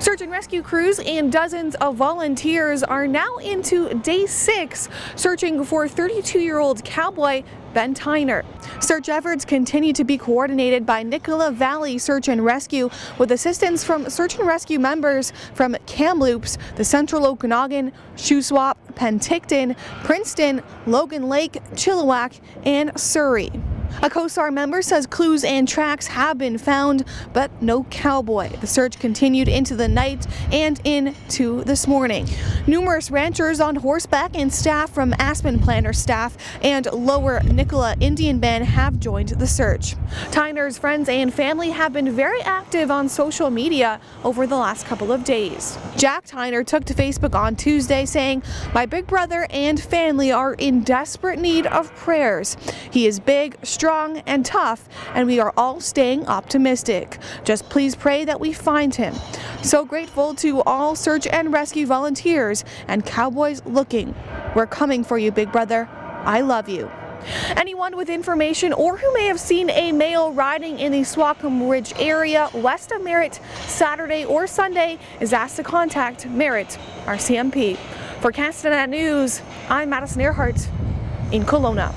Search and rescue crews and dozens of volunteers are now into day six searching for 32-year-old cowboy Ben Tyner. Search efforts continue to be coordinated by Nicola Valley Search and Rescue with assistance from search and rescue members from Kamloops, the Central Okanagan, Shuswap, Penticton, Princeton, Logan Lake, Chilliwack, and Surrey. A COSAR member says clues and tracks have been found, but no cowboy. The search continued into the night and into this morning. Numerous ranchers on horseback and staff from Aspen Planers staff and Lower Nicola Indian Band have joined the search. Tyner's friends and family have been very active on social media over the last couple of days. Jack Tyner took to Facebook on Tuesday saying, My big brother and family are in desperate need of prayers. He is big, strong and tough, and we are all staying optimistic. Just please pray that we find him. So grateful to all search and rescue volunteers and cowboys looking. We're coming for you, big brother. I love you. Anyone with information or who may have seen a male riding in the Swakum Ridge area west of Merritt Saturday or Sunday is asked to contact Merritt RCMP. For Castanet News, I'm Madison Erhardt in Kelowna.